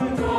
my God.